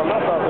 mata